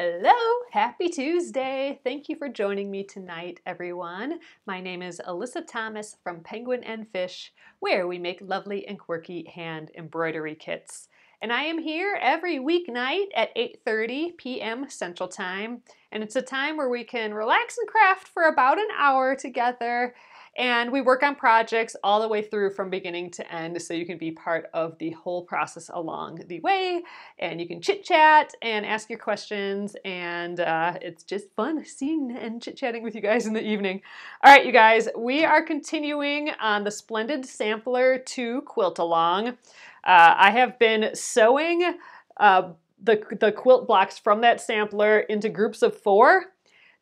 Hello, happy Tuesday. Thank you for joining me tonight, everyone. My name is Alyssa Thomas from Penguin and Fish, where we make lovely and quirky hand embroidery kits. And I am here every weeknight at 8:30 p.m. Central Time, and it's a time where we can relax and craft for about an hour together and we work on projects all the way through from beginning to end so you can be part of the whole process along the way. And you can chit chat and ask your questions. And uh, it's just fun seeing and chit chatting with you guys in the evening. All right, you guys, we are continuing on the Splendid Sampler 2 quilt along. Uh, I have been sewing uh, the, the quilt blocks from that sampler into groups of four.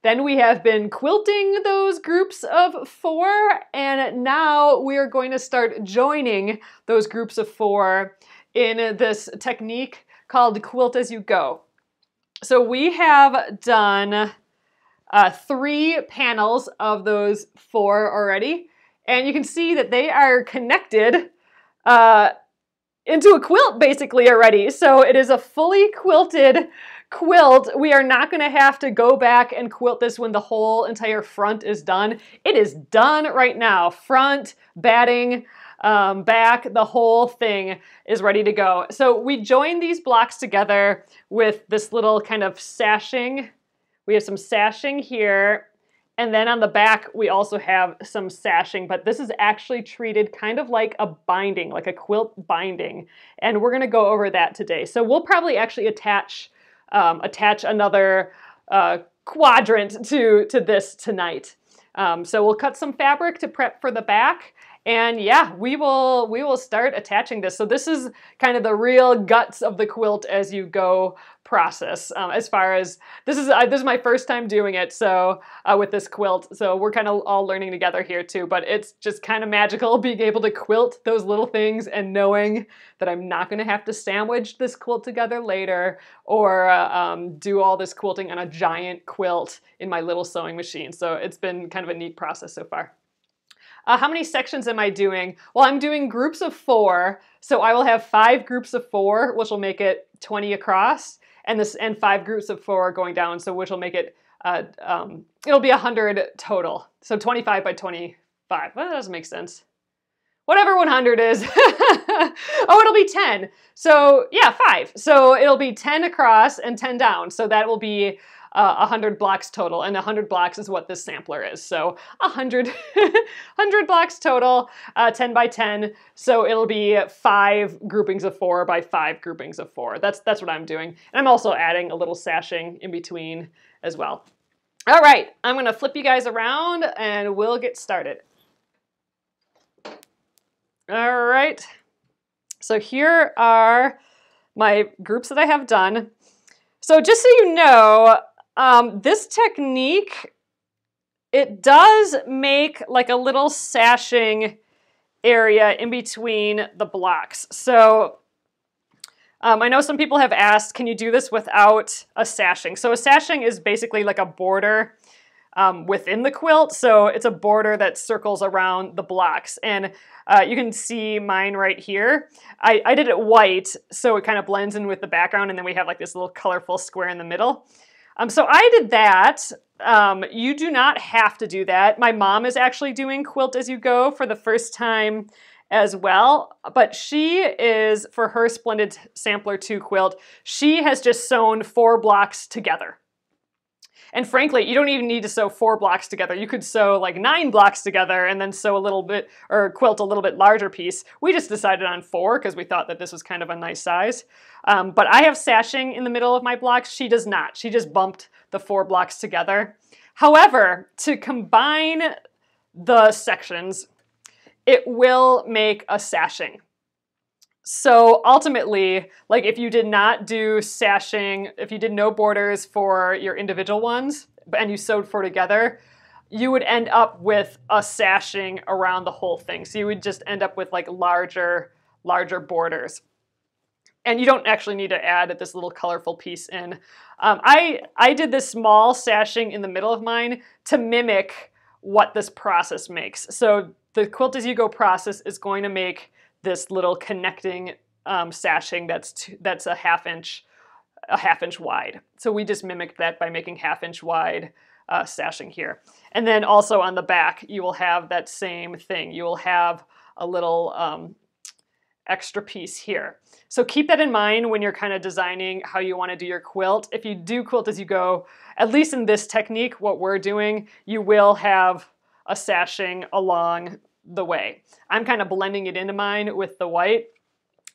Then we have been quilting those groups of four, and now we are going to start joining those groups of four in this technique called quilt as you go. So we have done uh, three panels of those four already, and you can see that they are connected uh, into a quilt basically already. So it is a fully quilted quilt, we are not going to have to go back and quilt this when the whole entire front is done. It is done right now. Front, batting, um, back, the whole thing is ready to go. So we join these blocks together with this little kind of sashing. We have some sashing here. And then on the back, we also have some sashing, but this is actually treated kind of like a binding, like a quilt binding. And we're gonna go over that today. So we'll probably actually attach um, attach another uh, quadrant to, to this tonight. Um, so we'll cut some fabric to prep for the back and yeah, we will we will start attaching this. So this is kind of the real guts of the quilt as you go process. Um, as far as this is uh, this is my first time doing it, so uh, with this quilt, so we're kind of all learning together here too. But it's just kind of magical being able to quilt those little things and knowing that I'm not going to have to sandwich this quilt together later or uh, um, do all this quilting on a giant quilt in my little sewing machine. So it's been kind of a neat process so far. Uh, how many sections am I doing? Well, I'm doing groups of four. So I will have five groups of four, which will make it 20 across, and this and five groups of four going down, so which will make it uh, um, it'll be 100 total. So 25 by 25. Well, that doesn't make sense. Whatever 100 is. oh, it'll be 10. So yeah, five. So it'll be 10 across and 10 down. So that will be uh, 100 blocks total, and 100 blocks is what this sampler is. So 100, 100 blocks total, uh, 10 by 10. So it'll be five groupings of four by five groupings of four. That's, that's what I'm doing. And I'm also adding a little sashing in between as well. All right, I'm gonna flip you guys around and we'll get started. All right, so here are my groups that I have done. So just so you know, um, this technique, it does make like a little sashing area in between the blocks. So um, I know some people have asked, can you do this without a sashing? So a sashing is basically like a border um, within the quilt. So it's a border that circles around the blocks. And uh, you can see mine right here. I, I did it white, so it kind of blends in with the background, and then we have like this little colorful square in the middle. Um, so I did that. Um, you do not have to do that. My mom is actually doing Quilt As You Go for the first time as well, but she is, for her Splendid Sampler 2 quilt, she has just sewn four blocks together. And frankly, you don't even need to sew four blocks together. You could sew like nine blocks together and then sew a little bit, or quilt a little bit larger piece. We just decided on four because we thought that this was kind of a nice size. Um, but I have sashing in the middle of my blocks. She does not. She just bumped the four blocks together. However, to combine the sections, it will make a sashing. So ultimately, like if you did not do sashing, if you did no borders for your individual ones and you sewed four together, you would end up with a sashing around the whole thing. So you would just end up with like larger, larger borders. And you don't actually need to add this little colorful piece in. Um, I, I did this small sashing in the middle of mine to mimic what this process makes. So the quilt as you go process is going to make this little connecting um, sashing that's that's a half inch a half inch wide. So we just mimicked that by making half inch wide uh, sashing here. And then also on the back, you will have that same thing. You will have a little um, extra piece here. So keep that in mind when you're kind of designing how you want to do your quilt. If you do quilt as you go, at least in this technique, what we're doing, you will have a sashing along the way. I'm kind of blending it into mine with the white.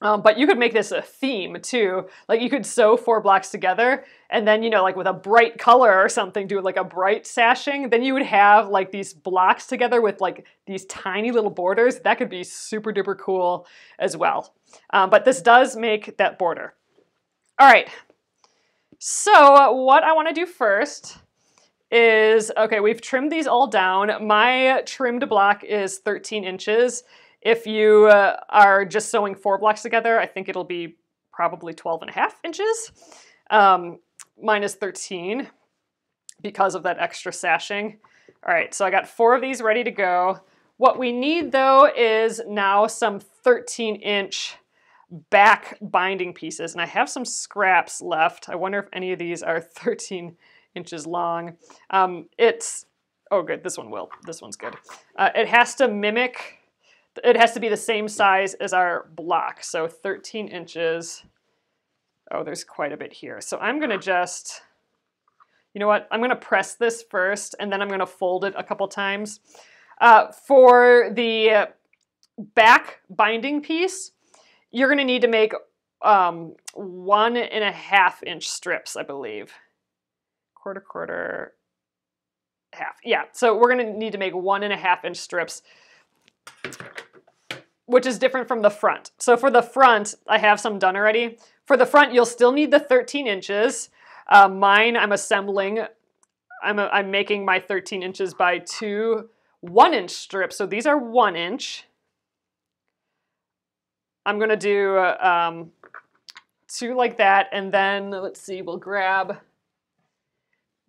Um, but you could make this a theme too. Like you could sew four blocks together and then, you know, like with a bright color or something, do like a bright sashing. Then you would have like these blocks together with like these tiny little borders. That could be super duper cool as well. Um, but this does make that border. All right. So what I want to do first is, okay, we've trimmed these all down. My trimmed block is 13 inches. If you uh, are just sewing four blocks together, I think it'll be probably 12 and a half inches. Um, mine is 13 because of that extra sashing. All right, so I got four of these ready to go. What we need though is now some 13 inch back binding pieces and I have some scraps left. I wonder if any of these are 13 inches long. Um, it's, oh good, this one will, this one's good. Uh, it has to mimic it has to be the same size as our block, so 13 inches. Oh, there's quite a bit here. So I'm gonna just, you know what? I'm gonna press this first and then I'm gonna fold it a couple times. Uh, for the back binding piece, you're gonna need to make um, one and a half inch strips, I believe. Quarter, quarter, half. Yeah, so we're gonna need to make one and a half inch strips which is different from the front. So for the front, I have some done already. For the front, you'll still need the 13 inches. Uh, mine, I'm assembling, I'm, a, I'm making my 13 inches by two one inch strips. So these are one inch. I'm gonna do um, two like that, and then let's see, we'll grab,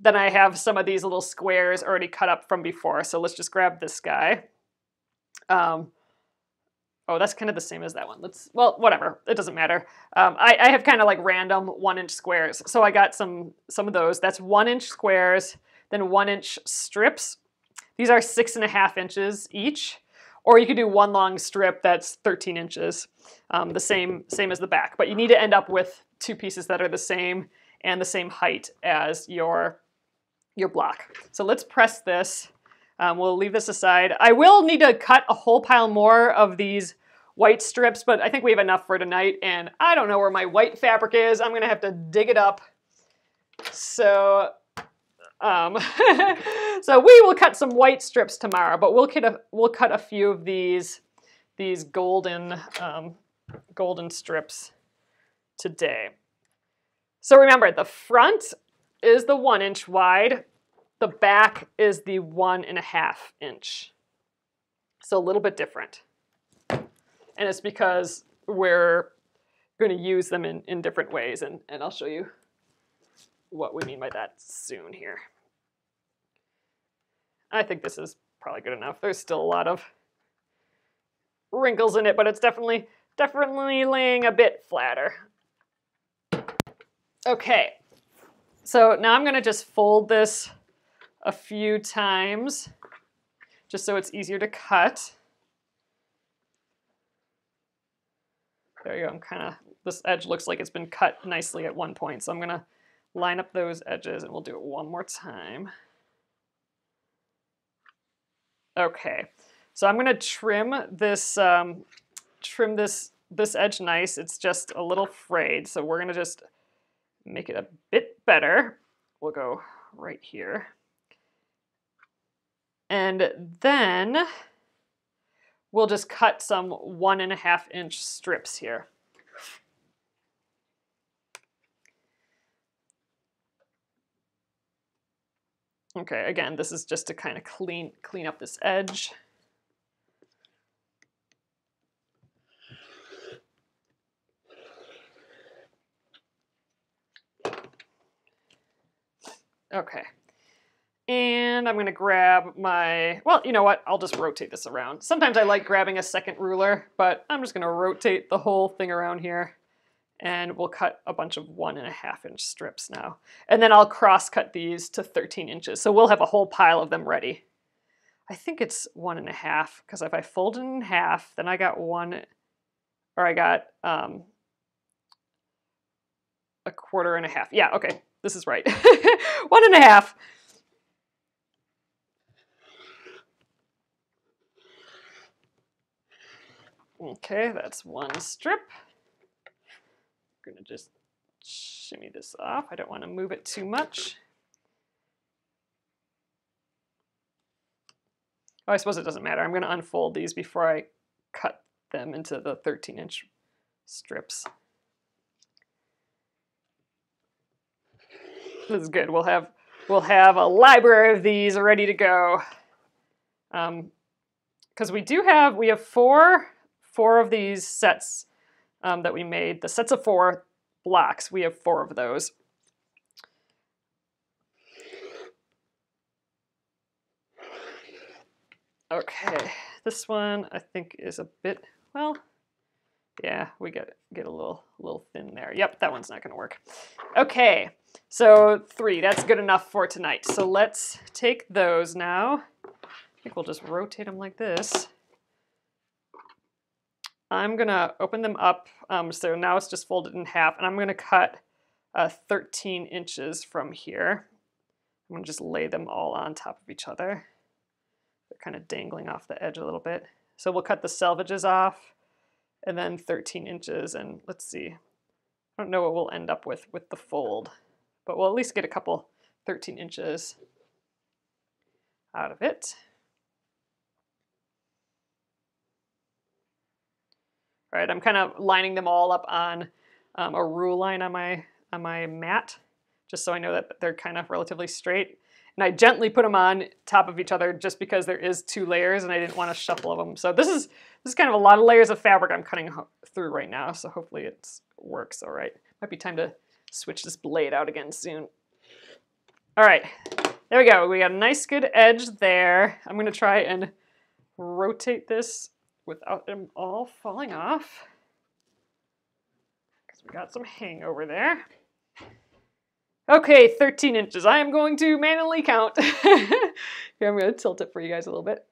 then I have some of these little squares already cut up from before. So let's just grab this guy. Um, oh, that's kind of the same as that one. Let's, well, whatever. It doesn't matter. Um, I, I have kind of like random one inch squares. So I got some, some of those. That's one inch squares, then one inch strips. These are six and a half inches each. Or you could do one long strip that's 13 inches, um, the same, same as the back. But you need to end up with two pieces that are the same and the same height as your, your block. So let's press this. Um, we'll leave this aside. I will need to cut a whole pile more of these white strips, but I think we have enough for tonight, and I don't know where my white fabric is. I'm gonna have to dig it up. So, um, so we will cut some white strips tomorrow, but we'll cut a, we'll cut a few of these, these golden, um, golden strips today. So remember, the front is the one inch wide, the back is the one and a half inch. So a little bit different. And it's because we're going to use them in, in different ways, and, and I'll show you what we mean by that soon here. I think this is probably good enough. There's still a lot of wrinkles in it, but it's definitely, definitely laying a bit flatter. Okay, so now I'm gonna just fold this a few times just so it's easier to cut. There you go, I'm kind of, this edge looks like it's been cut nicely at one point, so I'm gonna line up those edges and we'll do it one more time. Okay, so I'm gonna trim this, um, trim this, this edge nice. It's just a little frayed, so we're gonna just make it a bit better. We'll go right here. And then we'll just cut some one and a half inch strips here. Okay, again, this is just to kind of clean, clean up this edge. Okay. And I'm gonna grab my, well, you know what? I'll just rotate this around. Sometimes I like grabbing a second ruler, but I'm just gonna rotate the whole thing around here and we'll cut a bunch of one and a half inch strips now. And then I'll cross cut these to 13 inches. So we'll have a whole pile of them ready. I think it's one and a half because if I fold it in half, then I got one, or I got um, a quarter and a half. Yeah, okay, this is right. one and a half. Okay, that's one strip. I'm gonna just shimmy this off. I don't want to move it too much. Oh, I suppose it doesn't matter. I'm going to unfold these before I cut them into the 13 inch strips. Is good. We'll have we'll have a library of these ready to go. Um, because we do have we have four four of these sets um, that we made. The sets of four blocks. We have four of those. Okay, this one I think is a bit, well, yeah, we get, get a little, little thin there. Yep, that one's not gonna work. Okay, so three, that's good enough for tonight. So let's take those now. I think we'll just rotate them like this. I'm gonna open them up. Um, so now it's just folded in half and I'm gonna cut uh, 13 inches from here. I'm gonna just lay them all on top of each other. They're kind of dangling off the edge a little bit. So we'll cut the selvages off and then 13 inches and let's see. I don't know what we'll end up with with the fold, but we'll at least get a couple 13 inches out of it. All right, I'm kind of lining them all up on um, a rule line on my on my mat, just so I know that they're kind of relatively straight. And I gently put them on top of each other just because there is two layers and I didn't want to shuffle them. So this is this is kind of a lot of layers of fabric I'm cutting through right now. So hopefully it works all right. Might be time to switch this blade out again soon. All right, there we go. We got a nice good edge there. I'm gonna try and rotate this without them all falling off. Because we got some hangover there. Okay, 13 inches. I am going to manually count. Here, I'm to tilt it for you guys a little bit.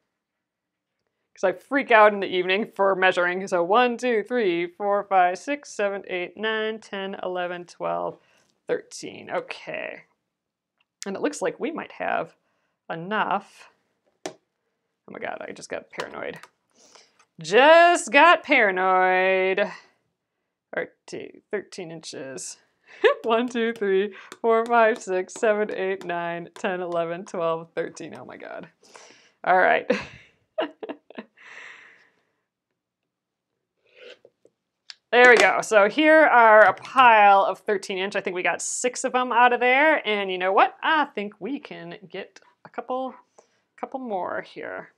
Because I freak out in the evening for measuring. So 1, 2, 3, 4, 5, 6, 7, 8, 9, 10, 11, 12, 13. Okay. And it looks like we might have enough. Oh my god, I just got paranoid. Just got paranoid. Or 13 inches. 1, 2, 3, 4, 5, 6, 7, 8, 9, 10, 11, 12, 13. Oh my god. All right. there we go. So here are a pile of 13 inch. I think we got six of them out of there. And you know what? I think we can get a couple, couple more here.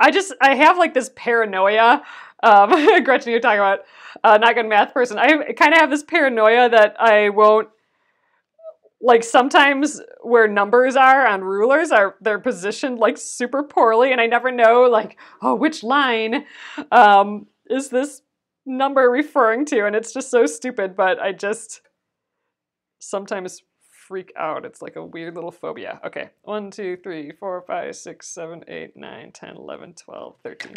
I just I have like this paranoia. Um, Gretchen, you're talking about uh, not good math person. I kind of have this paranoia that I won't like sometimes where numbers are on rulers are they're positioned like super poorly, and I never know like oh which line um, is this number referring to, and it's just so stupid. But I just sometimes freak out. It's like a weird little phobia. Okay, 1, 2, 3, 4, 5, 6, 7, 8, 9, 10, 11, 12, 13.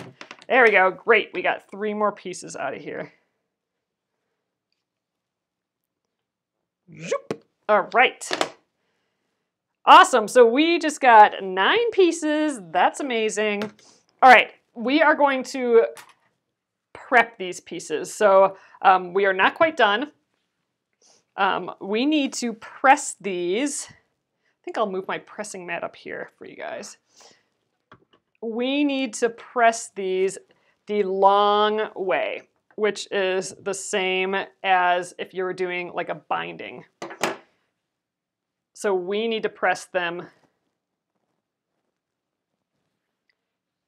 There we go. Great. We got three more pieces out of here. Zoop. All right. Awesome. So we just got nine pieces. That's amazing. All right. We are going to prep these pieces. So um, we are not quite done. Um, we need to press these. I think I'll move my pressing mat up here for you guys. We need to press these the long way, which is the same as if you were doing like a binding. So we need to press them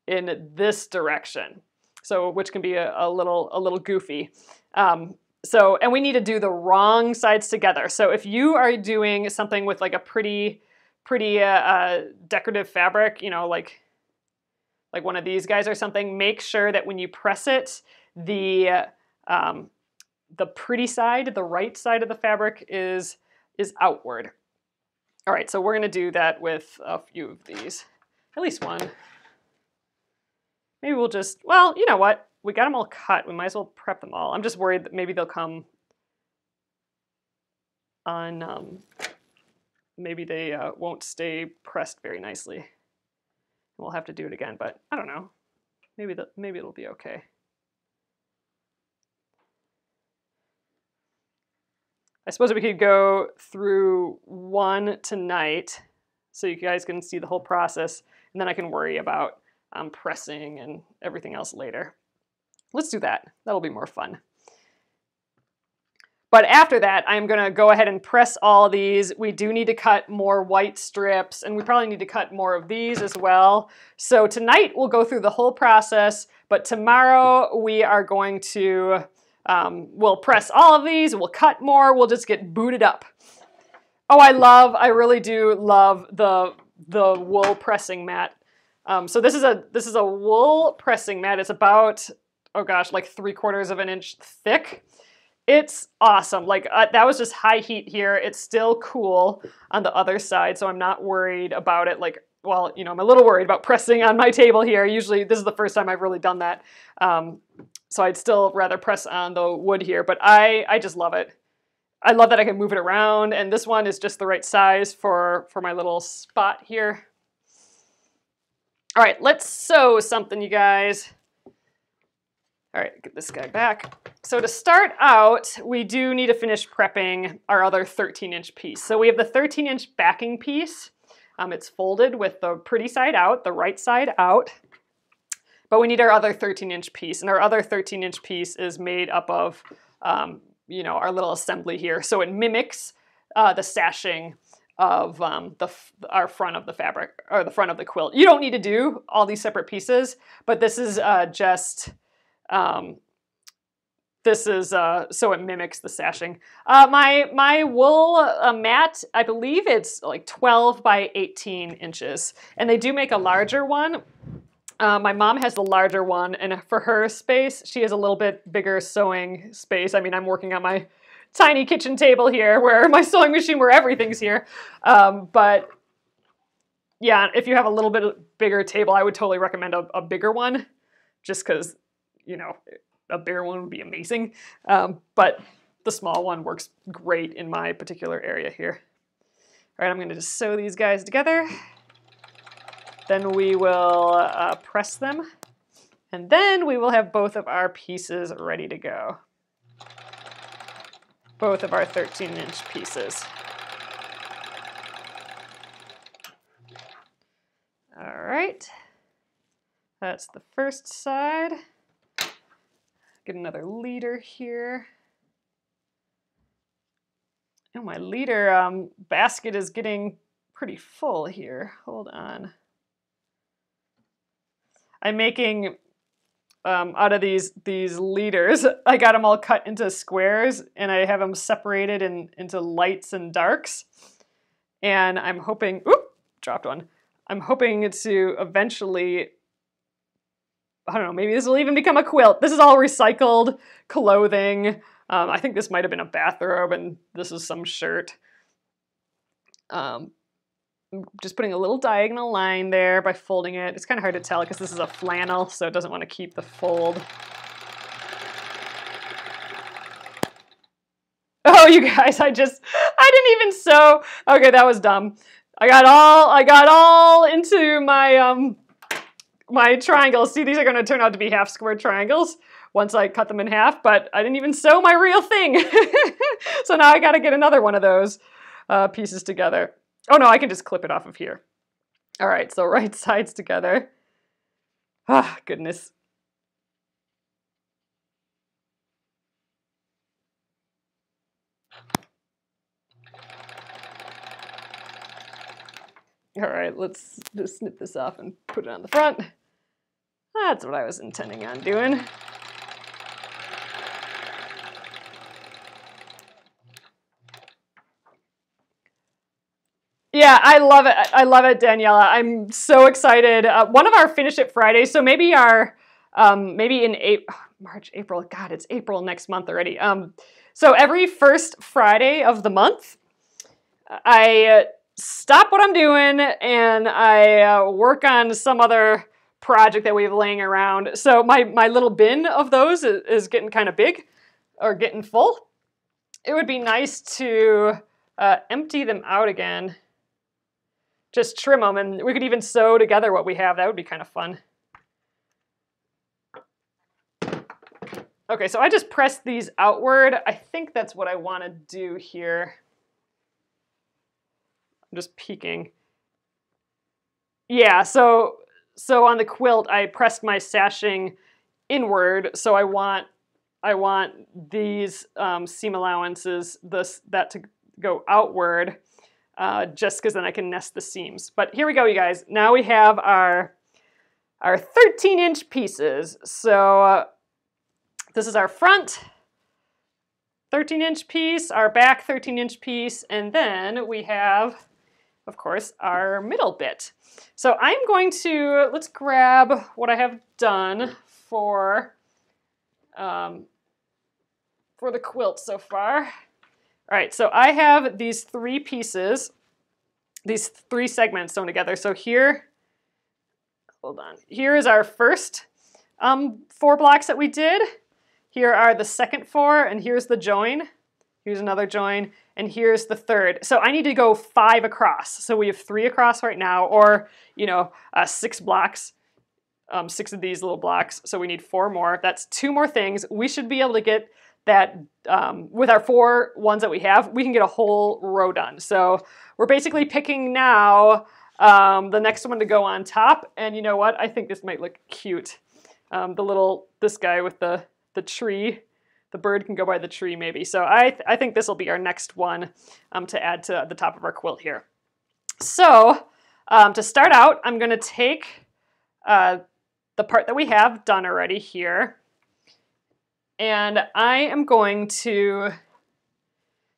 in this direction. So which can be a, a little a little goofy. Um, so, and we need to do the wrong sides together. So if you are doing something with like a pretty, pretty uh, uh, decorative fabric, you know, like like one of these guys or something, make sure that when you press it, the um, the pretty side, the right side of the fabric is is outward. All right, so we're gonna do that with a few of these, at least one. Maybe we'll just, well, you know what? We got them all cut. We might as well prep them all. I'm just worried that maybe they'll come on, um, maybe they uh, won't stay pressed very nicely. We'll have to do it again, but I don't know. Maybe the, maybe it'll be okay. I suppose we could go through one tonight so you guys can see the whole process, and then I can worry about um, pressing and everything else later. Let's do that. That'll be more fun. But after that, I'm gonna go ahead and press all these. We do need to cut more white strips and we probably need to cut more of these as well. So tonight we'll go through the whole process, but tomorrow we are going to, um, we'll press all of these, we'll cut more, we'll just get booted up. Oh, I love, I really do love the, the wool pressing mat. Um, so this is a this is a wool pressing mat. It's about oh gosh, like three quarters of an inch thick. It's awesome. Like uh, that was just high heat here. It's still cool on the other side, so I'm not worried about it. Like, well, you know, I'm a little worried about pressing on my table here. Usually, this is the first time I've really done that. Um, so I'd still rather press on the wood here, but I I just love it. I love that I can move it around, and this one is just the right size for for my little spot here. All right, let's sew something, you guys. All right, get this guy back. So to start out, we do need to finish prepping our other 13 inch piece. So we have the 13 inch backing piece. Um, it's folded with the pretty side out, the right side out. But we need our other 13 inch piece. And our other 13 inch piece is made up of, um, you know, our little assembly here. So it mimics uh, the sashing of um, the our front of the fabric or the front of the quilt. You don't need to do all these separate pieces, but this is uh, just um, this is uh, so it mimics the sashing. Uh, my my wool uh, mat, I believe it's like 12 by 18 inches, and they do make a larger one. Uh, my mom has the larger one, and for her space, she has a little bit bigger sewing space. I mean, I'm working on my tiny kitchen table here, where my sewing machine, where everything's here. Um, but yeah, if you have a little bit bigger table, I would totally recommend a, a bigger one, just because you know, a bigger one would be amazing. Um, but the small one works great in my particular area here. All right, I'm gonna just sew these guys together. Then we will uh, press them. And then we will have both of our pieces ready to go. Both of our 13 inch pieces. All right, that's the first side. Get another leader here. Oh, my leader um, basket is getting pretty full here. Hold on. I'm making um, out of these these leaders. I got them all cut into squares and I have them separated in, into lights and darks. And I'm hoping, oop, dropped one. I'm hoping to eventually I don't know, maybe this will even become a quilt. This is all recycled clothing. Um, I think this might have been a bathrobe and this is some shirt. Um, just putting a little diagonal line there by folding it. It's kind of hard to tell because this is a flannel, so it doesn't want to keep the fold. Oh, you guys, I just, I didn't even sew. Okay, that was dumb. I got all, I got all into my, um, my triangles. See, these are going to turn out to be half square triangles once I cut them in half, but I didn't even sew my real thing. so now I got to get another one of those uh, pieces together. Oh no, I can just clip it off of here. All right, so right sides together. Ah, goodness. All right, let's just snip this off and put it on the front. That's what I was intending on doing. Yeah, I love it. I love it, Daniela. I'm so excited. Uh, one of our Finish It Fridays, so maybe our, um, maybe in March, April, God, it's April next month already. Um, so every first Friday of the month, I uh, stop what I'm doing and I uh, work on some other project that we have laying around. So my, my little bin of those is, is getting kind of big or getting full. It would be nice to uh, empty them out again just trim them and we could even sew together what we have. That would be kind of fun. Okay, so I just pressed these outward. I think that's what I want to do here. I'm just peeking. Yeah, so so on the quilt I pressed my sashing inward, so I want I want these um, seam allowances, this that to go outward uh, just because then I can nest the seams. But here we go, you guys. Now we have our, our 13 inch pieces. So uh, this is our front 13 inch piece, our back 13 inch piece, and then we have, of course, our middle bit. So I'm going to, let's grab what I have done for, um, for the quilt so far. All right, so I have these three pieces, these three segments sewn together. So here, hold on, here is our first um, four blocks that we did. Here are the second four, and here's the join. Here's another join, and here's the third. So I need to go five across. So we have three across right now, or, you know, uh, six blocks, um, six of these little blocks. So we need four more. That's two more things. We should be able to get that um, with our four ones that we have, we can get a whole row done. So we're basically picking now um, the next one to go on top. And you know what? I think this might look cute. Um, the little, this guy with the, the tree, the bird can go by the tree maybe. So I, th I think this will be our next one um, to add to the top of our quilt here. So um, to start out, I'm gonna take uh, the part that we have done already here and I am going to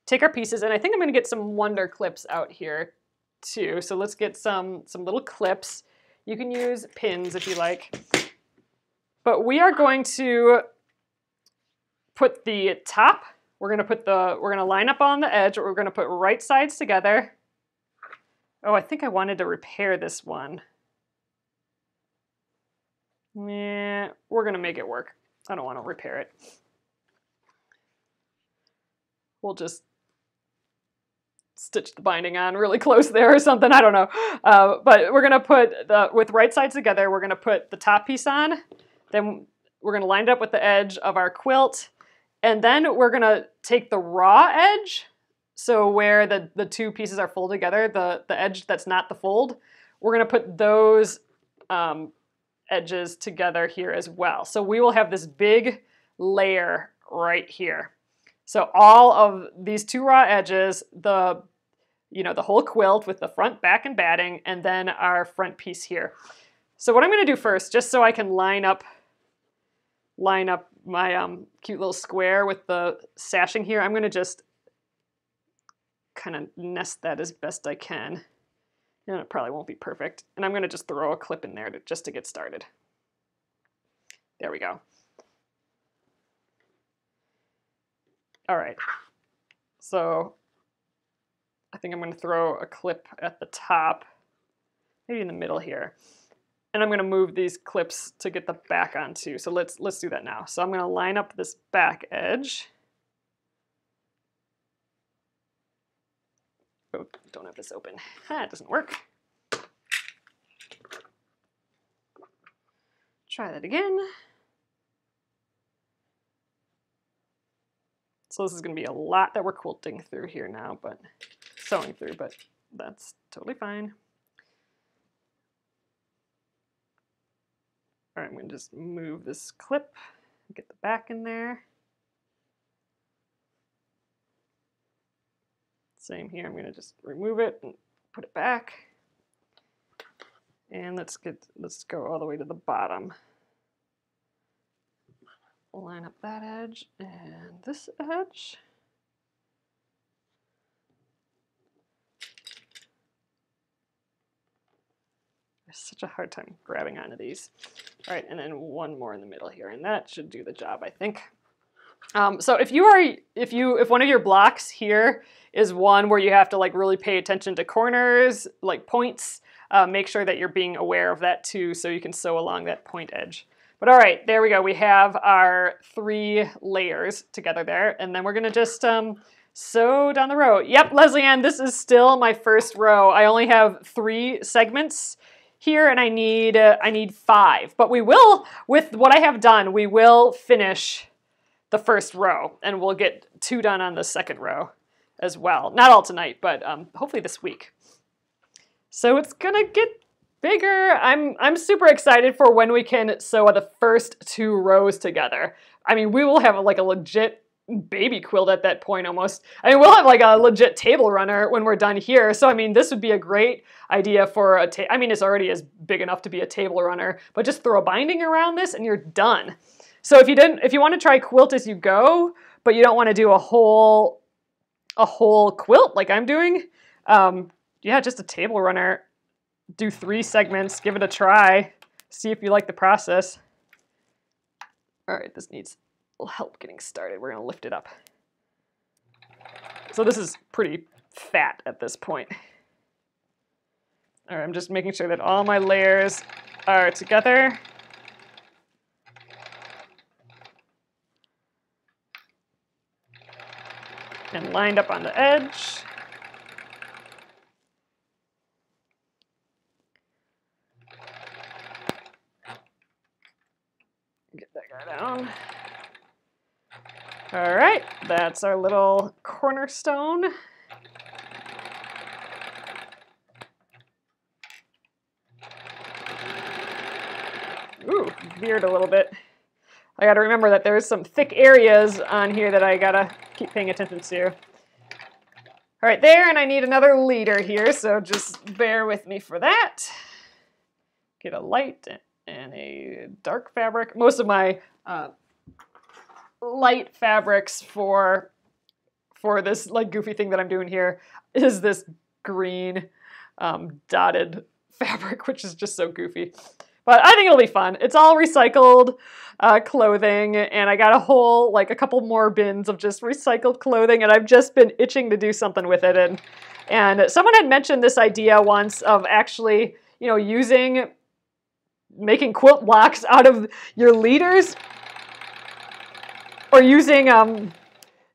take our pieces, and I think I'm going to get some wonder clips out here too. So let's get some, some little clips. You can use pins if you like. But we are going to put the top, we're going to put the, we're going to line up on the edge, we're going to put right sides together. Oh, I think I wanted to repair this one. Yeah, we're going to make it work. I don't want to repair it. We'll just stitch the binding on really close there or something. I don't know. Uh, but we're going to put the, with right sides together, we're going to put the top piece on. Then we're going to line it up with the edge of our quilt. And then we're going to take the raw edge, so where the, the two pieces are folded together, the, the edge that's not the fold, we're going to put those um, edges together here as well. So we will have this big layer right here. So all of these two raw edges, the you know, the whole quilt with the front, back, and batting, and then our front piece here. So what I'm gonna do first, just so I can line up line up my um, cute little square with the sashing here, I'm gonna just kind of nest that as best I can. And it probably won't be perfect. And I'm to just throw a clip in there to, just to get started. There we go. All right. So I think I'm going to throw a clip at the top, maybe in the middle here. And I'm going to move these clips to get the back onto. So let's let's do that now. So I'm going to line up this back edge. Oh, don't have this open. It doesn't work. Try that again. So this is going to be a lot that we're quilting through here now, but sewing through, but that's totally fine. All right, I'm going to just move this clip, get the back in there. Same here, I'm going to just remove it and put it back. And let's get let's go all the way to the bottom. Line up that edge and this edge. such a hard time grabbing onto these. All right, and then one more in the middle here, and that should do the job, I think. Um, so if you are, if you, if one of your blocks here is one where you have to like really pay attention to corners, like points, uh, make sure that you're being aware of that too so you can sew along that point edge. But all right, there we go. We have our three layers together there, and then we're gonna just um, sew down the row. Yep, Leslie Ann, this is still my first row. I only have three segments here, and I need uh, I need five. But we will, with what I have done, we will finish the first row, and we'll get two done on the second row as well. Not all tonight, but um, hopefully this week. So it's gonna get bigger. I'm I'm super excited for when we can sew the first two rows together. I mean, we will have like a legit baby quilt at that point almost. I mean, we'll have like a legit table runner when we're done here. So I mean, this would be a great idea for a ta- I mean, it's already is big enough to be a table runner, but just throw a binding around this and you're done. So if you didn't if you want to try quilt as you go, but you don't want to do a whole a whole quilt like I'm doing, um, yeah, just a table runner. Do three segments, give it a try, see if you like the process. All right, this needs a little help getting started. We're gonna lift it up. So this is pretty fat at this point. All right, I'm just making sure that all my layers are together. And lined up on the edge. Get that guy down. All right, that's our little cornerstone. Ooh, veered a little bit. I gotta remember that there's some thick areas on here that I gotta keep paying attention to. All right, there, and I need another leader here, so just bear with me for that. Get a light and a dark fabric. Most of my uh, light fabrics for for this like goofy thing that I'm doing here is this green um, dotted fabric, which is just so goofy. But I think it'll be fun. It's all recycled uh, clothing, and I got a whole, like a couple more bins of just recycled clothing, and I've just been itching to do something with it. And, and someone had mentioned this idea once of actually, you know, using, making quilt blocks out of your leaders, or using, um,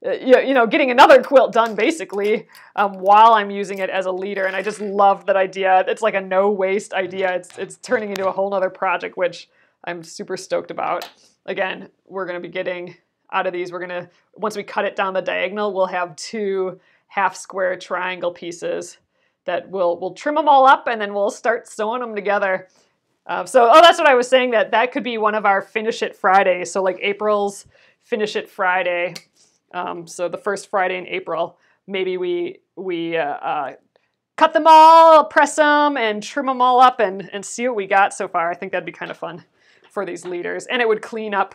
you know, getting another quilt done basically um, while I'm using it as a leader. And I just love that idea. It's like a no waste idea. It's, it's turning into a whole nother project, which I'm super stoked about. Again, we're going to be getting out of these. We're going to, once we cut it down the diagonal, we'll have two half square triangle pieces that we'll, we'll trim them all up and then we'll start sewing them together. Uh, so, oh, that's what I was saying, that that could be one of our Finish It Fridays. So like April's Finish It Friday um, so the first Friday in April, maybe we we uh, uh, cut them all, press them, and trim them all up, and and see what we got so far. I think that'd be kind of fun for these leaders, and it would clean up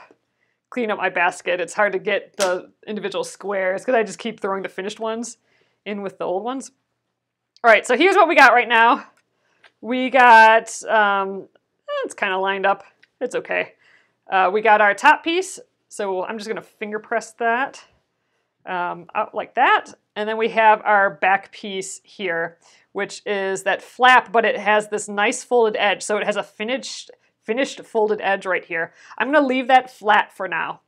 clean up my basket. It's hard to get the individual squares because I just keep throwing the finished ones in with the old ones. All right, so here's what we got right now. We got, um, eh, it's kind of lined up. It's okay. Uh, we got our top piece, so I'm just gonna finger press that um, out like that. And then we have our back piece here, which is that flap, but it has this nice folded edge. So it has a finished, finished folded edge right here. I'm gonna leave that flat for now.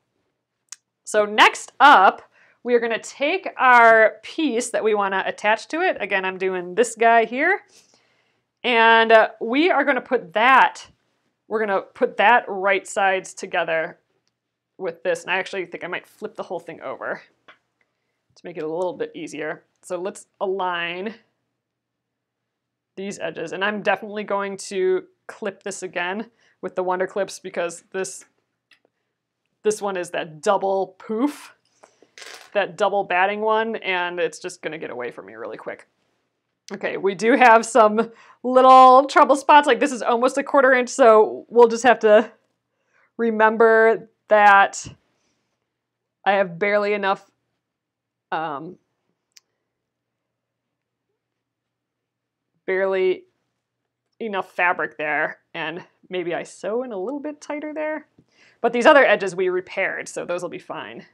So next up, we are gonna take our piece that we wanna attach to it. Again, I'm doing this guy here. And uh, we are gonna put that, we're gonna put that right sides together with this. And I actually think I might flip the whole thing over to make it a little bit easier. So let's align these edges. And I'm definitely going to clip this again with the Wonder Clips because this, this one is that double poof, that double batting one, and it's just gonna get away from me really quick. Okay, we do have some little trouble spots, like this is almost a quarter inch, so we'll just have to remember that I have barely enough um, barely enough fabric there and maybe I sew in a little bit tighter there. But these other edges we repaired, so those will be fine.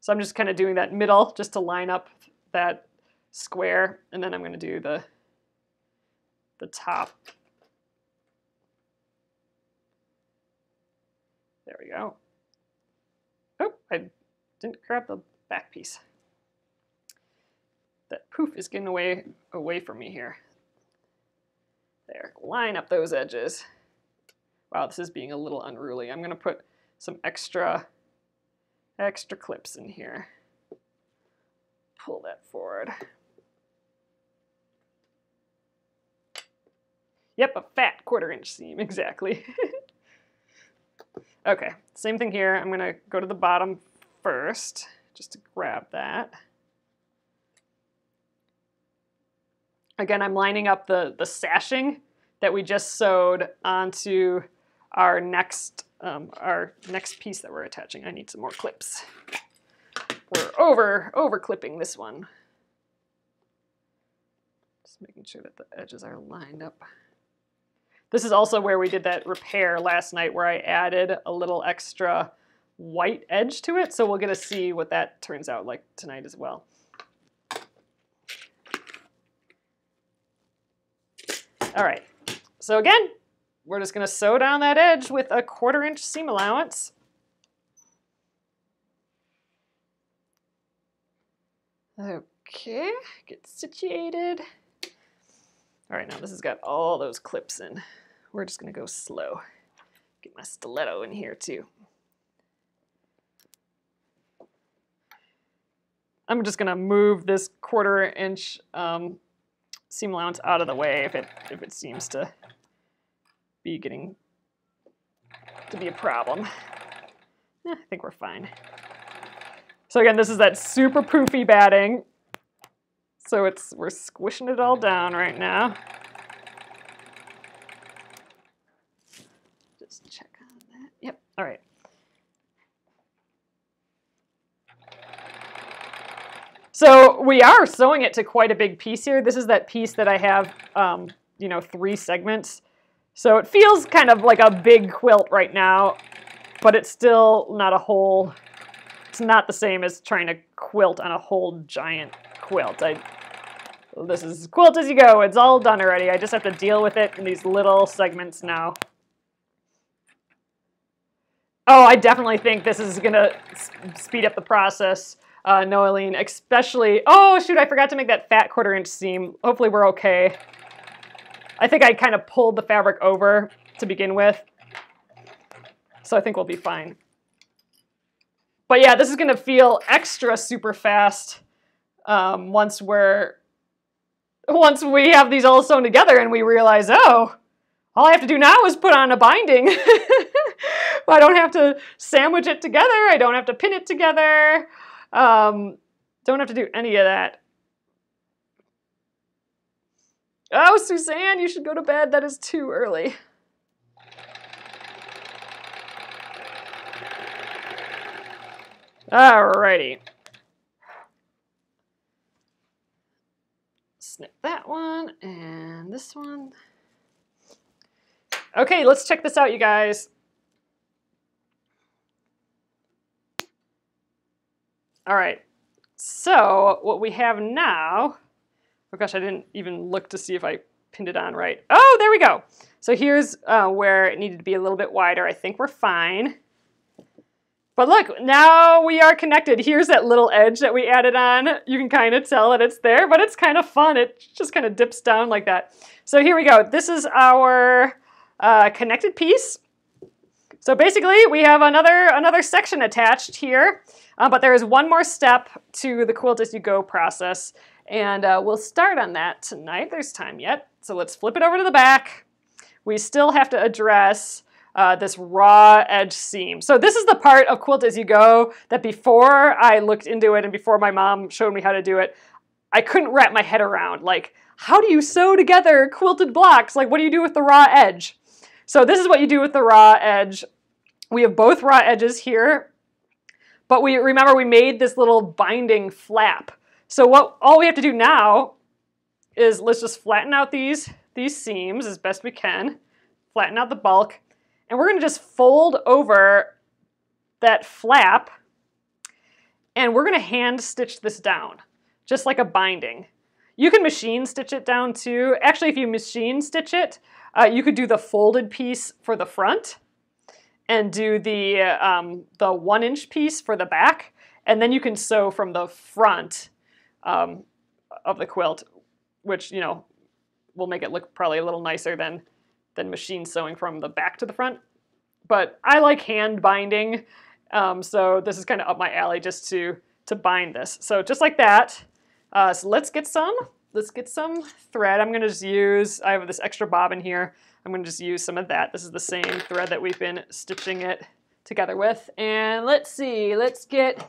So I'm just kind of doing that middle just to line up that square, and then I'm going to do the, the top. There we go. Oh, I didn't grab the back piece. That poof is getting away, away from me here. There, line up those edges. Wow, this is being a little unruly. I'm gonna put some extra, extra clips in here. Pull that forward. Yep, a fat quarter inch seam, exactly. okay, same thing here. I'm gonna go to the bottom first, just to grab that. Again, I'm lining up the, the sashing that we just sewed onto our next, um, our next piece that we're attaching. I need some more clips. We're over, over clipping this one. Just making sure that the edges are lined up. This is also where we did that repair last night where I added a little extra white edge to it. So we'll get to see what that turns out like tonight as well. All right, so again, we're just gonna sew down that edge with a quarter inch seam allowance. Okay, get situated. All right, now this has got all those clips in. We're just gonna go slow. Get my stiletto in here too. I'm just gonna move this quarter inch um, seam allowance out of the way if it if it seems to be getting to be a problem. Eh, I think we're fine. So again, this is that super poofy batting. So it's we're squishing it all down right now. Just check on that. Yep. All right. So we are sewing it to quite a big piece here. This is that piece that I have, um, you know, three segments. So it feels kind of like a big quilt right now, but it's still not a whole, it's not the same as trying to quilt on a whole giant quilt. I, this is quilt as you go. It's all done already. I just have to deal with it in these little segments now. Oh, I definitely think this is going to speed up the process uh, Noeline, especially, oh shoot, I forgot to make that fat quarter inch seam. Hopefully we're okay. I think I kind of pulled the fabric over to begin with. So I think we'll be fine. But yeah, this is gonna feel extra super fast um, once we're, once we have these all sewn together and we realize, oh, all I have to do now is put on a binding. I don't have to sandwich it together. I don't have to pin it together. Um, don't have to do any of that. Oh, Suzanne, you should go to bed. That is too early. Alrighty. Snip that one and this one. Okay, let's check this out, you guys. All right, so what we have now, oh gosh, I didn't even look to see if I pinned it on right. Oh, there we go. So here's uh, where it needed to be a little bit wider. I think we're fine. But look, now we are connected. Here's that little edge that we added on. You can kind of tell that it's there, but it's kind of fun. It just kind of dips down like that. So here we go. This is our uh, connected piece. So basically, we have another, another section attached here. Uh, but there is one more step to the Quilt As You Go process, and uh, we'll start on that tonight. There's time yet. So let's flip it over to the back. We still have to address uh, this raw edge seam. So this is the part of Quilt As You Go that before I looked into it and before my mom showed me how to do it, I couldn't wrap my head around. Like, how do you sew together quilted blocks? Like, what do you do with the raw edge? So this is what you do with the raw edge. We have both raw edges here but we remember we made this little binding flap. So what all we have to do now is let's just flatten out these, these seams as best we can, flatten out the bulk, and we're going to just fold over that flap and we're going to hand stitch this down, just like a binding. You can machine stitch it down too. Actually, if you machine stitch it, uh, you could do the folded piece for the front and do the, um, the one inch piece for the back. And then you can sew from the front um, of the quilt, which, you know, will make it look probably a little nicer than, than machine sewing from the back to the front. But I like hand binding, um, so this is kind of up my alley just to, to bind this. So just like that. Uh, so let's get some, let's get some thread. I'm gonna just use, I have this extra bobbin here. I'm gonna just use some of that. This is the same thread that we've been stitching it together with. And let's see, let's get,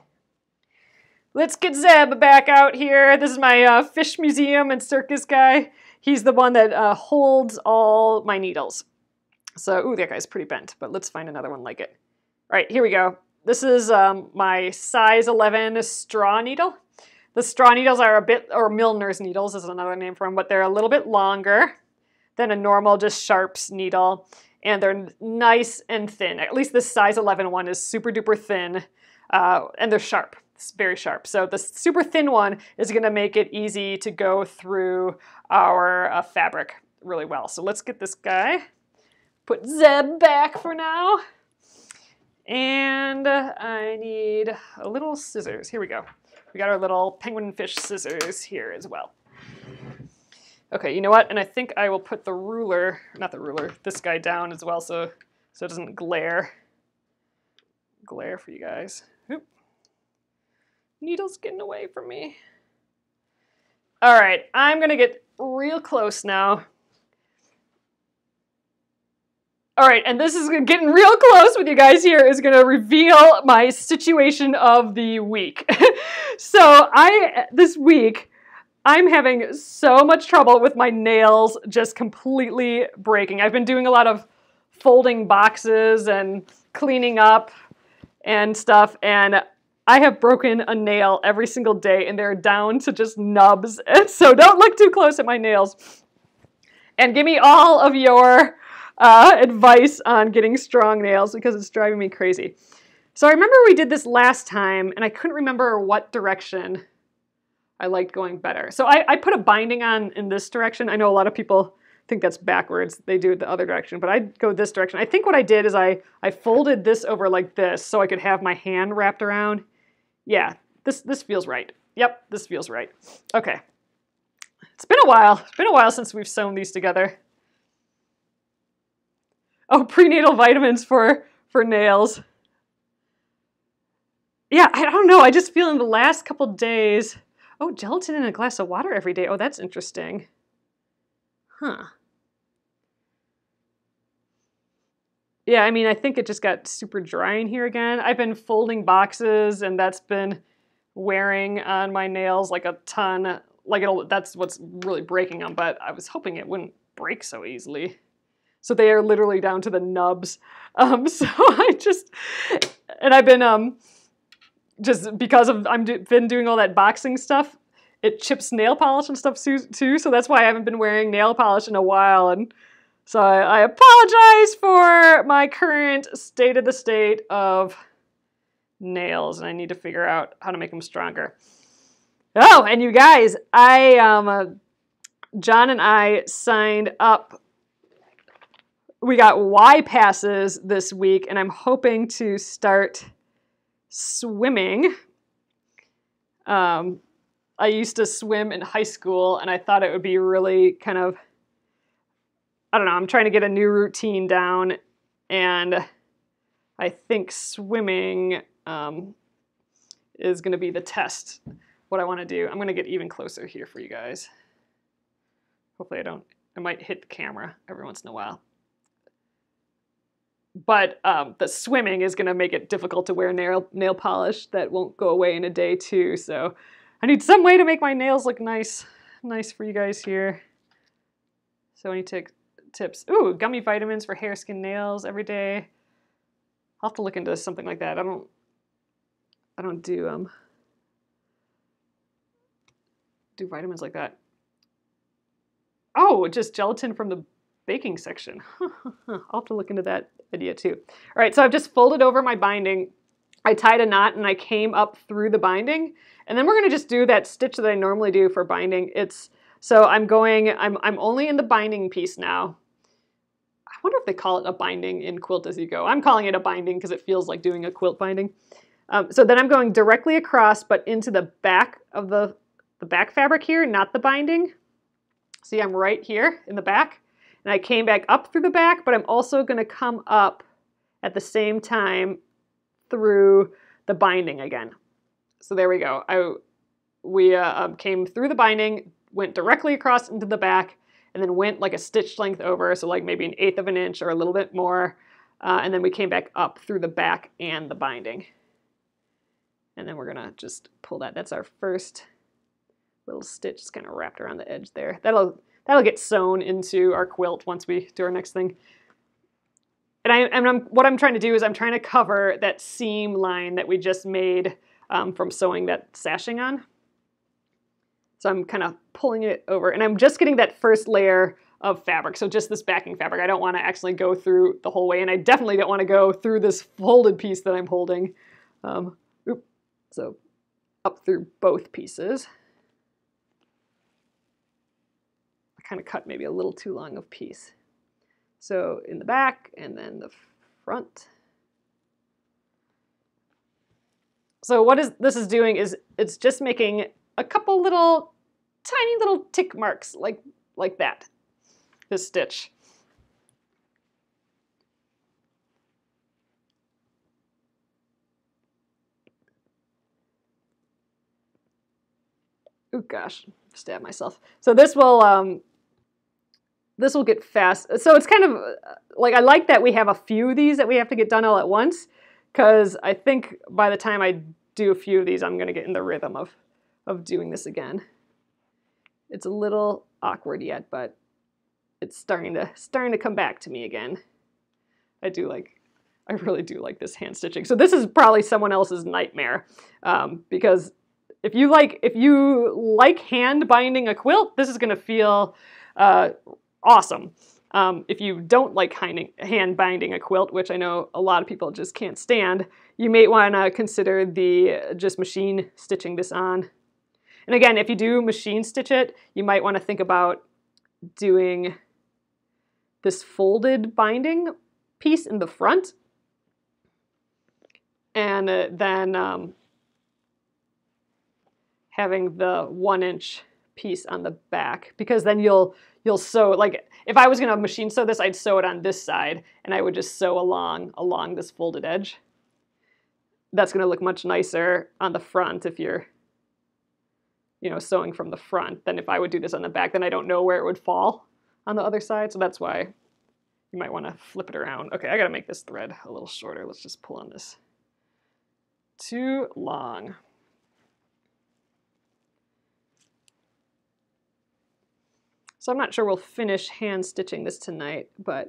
let's get Zeb back out here. This is my uh, fish museum and circus guy. He's the one that uh, holds all my needles. So, ooh, that guy's pretty bent, but let's find another one like it. All right, here we go. This is um, my size 11 straw needle. The straw needles are a bit, or Milliner's needles is another name for them, but they're a little bit longer than a normal just sharps needle. And they're nice and thin. At least this size 11 one is super duper thin. Uh, and they're sharp. It's very sharp. So the super thin one is going to make it easy to go through our uh, fabric really well. So let's get this guy. Put Zeb back for now. And I need a little scissors. Here we go. We got our little penguin fish scissors here as well. Okay, you know what? And I think I will put the ruler, not the ruler, this guy down as well so, so it doesn't glare. Glare for you guys. Oop. Needle's getting away from me. All right, I'm gonna get real close now. All right, and this is getting real close with you guys here is going to reveal my situation of the week. so I, this week, I'm having so much trouble with my nails just completely breaking. I've been doing a lot of folding boxes and cleaning up and stuff, and I have broken a nail every single day, and they're down to just nubs. And so don't look too close at my nails. And give me all of your uh, advice on getting strong nails because it's driving me crazy. So I remember we did this last time, and I couldn't remember what direction I liked going better. So I, I put a binding on in this direction. I know a lot of people think that's backwards. They do it the other direction, but I go this direction. I think what I did is I, I folded this over like this so I could have my hand wrapped around. Yeah, this, this feels right. Yep, this feels right. Okay. It's been a while. It's been a while since we've sewn these together. Oh, prenatal vitamins for, for nails. Yeah, I don't know. I just feel in the last couple days, Oh, gelatin in a glass of water every day. Oh, that's interesting. Huh. Yeah, I mean, I think it just got super dry in here again. I've been folding boxes and that's been wearing on my nails like a ton. Like it'll, that's what's really breaking them, but I was hoping it wouldn't break so easily. So they are literally down to the nubs. Um, so I just, and I've been, um, just because of I've do, been doing all that boxing stuff, it chips nail polish and stuff too. So that's why I haven't been wearing nail polish in a while. And so I, I apologize for my current state of the state of nails, and I need to figure out how to make them stronger. Oh, and you guys, I um, uh, John and I signed up. We got Y passes this week, and I'm hoping to start swimming. Um, I used to swim in high school, and I thought it would be really kind of, I don't know, I'm trying to get a new routine down, and I think swimming um, is going to be the test. What I want to do, I'm going to get even closer here for you guys. Hopefully, I don't, I might hit the camera every once in a while but um, the swimming is going to make it difficult to wear nail nail polish that won't go away in a day too. So I need some way to make my nails look nice, nice for you guys here. So any tips? Ooh, gummy vitamins for hair, skin, nails every day. I'll have to look into something like that. I don't, I don't do um, do vitamins like that. Oh, just gelatin from the baking section. I'll have to look into that idea too. All right, so I've just folded over my binding. I tied a knot and I came up through the binding. And then we're gonna just do that stitch that I normally do for binding. It's so I'm going, I'm, I'm only in the binding piece now. I wonder if they call it a binding in Quilt As You Go. I'm calling it a binding because it feels like doing a quilt binding. Um, so then I'm going directly across, but into the back of the, the back fabric here, not the binding. See, I'm right here in the back. And I came back up through the back, but I'm also going to come up at the same time through the binding again. So there we go. I, we uh, um, came through the binding, went directly across into the back, and then went like a stitch length over, so like maybe an eighth of an inch or a little bit more. Uh, and then we came back up through the back and the binding. And then we're gonna just pull that. That's our first little stitch just kind of wrapped around the edge there. That'll that'll get sewn into our quilt once we do our next thing. And, I, and I'm, what I'm trying to do is I'm trying to cover that seam line that we just made um, from sewing that sashing on. So I'm kind of pulling it over and I'm just getting that first layer of fabric. So just this backing fabric. I don't want to actually go through the whole way and I definitely don't want to go through this folded piece that I'm holding. Um, so up through both pieces. I kind of cut maybe a little too long of piece. So in the back and then the front. So what is this is doing is it's just making a couple little tiny little tick marks like like that. This stitch. Oh gosh, stab myself. So this will um, this will get fast. So it's kind of like I like that we have a few of these that we have to get done all at once because I think by the time I do a few of these, I'm going to get in the rhythm of, of doing this again. It's a little awkward yet, but it's starting to starting to come back to me again. I do like, I really do like this hand stitching. So this is probably someone else's nightmare um, because if you like if you like hand binding a quilt, this is going to feel uh, awesome. Um, if you don't like hand binding a quilt, which I know a lot of people just can't stand, you may want to consider the just machine stitching this on. And again, if you do machine stitch it, you might want to think about doing this folded binding piece in the front and uh, then um, having the one inch piece on the back because then you'll you'll sew like if I was gonna machine sew this I'd sew it on this side and I would just sew along along this folded edge. That's gonna look much nicer on the front if you're you know sewing from the front than if I would do this on the back then I don't know where it would fall on the other side so that's why you might want to flip it around. Okay I gotta make this thread a little shorter. Let's just pull on this. Too long So I'm not sure we'll finish hand stitching this tonight, but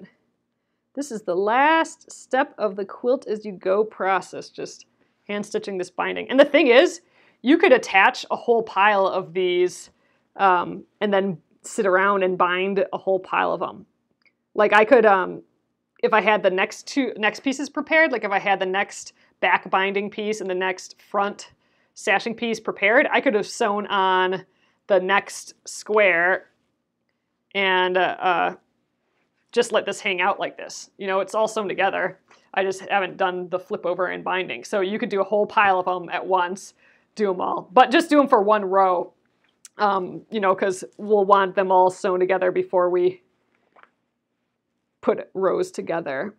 this is the last step of the quilt as you go process, just hand stitching this binding. And the thing is, you could attach a whole pile of these um, and then sit around and bind a whole pile of them. Like I could, um, if I had the next two next pieces prepared, like if I had the next back binding piece and the next front sashing piece prepared, I could have sewn on the next square and uh, uh, just let this hang out like this. You know, it's all sewn together. I just haven't done the flip over and binding. So you could do a whole pile of them at once, do them all. But just do them for one row, um, you know, because we'll want them all sewn together before we put rows together.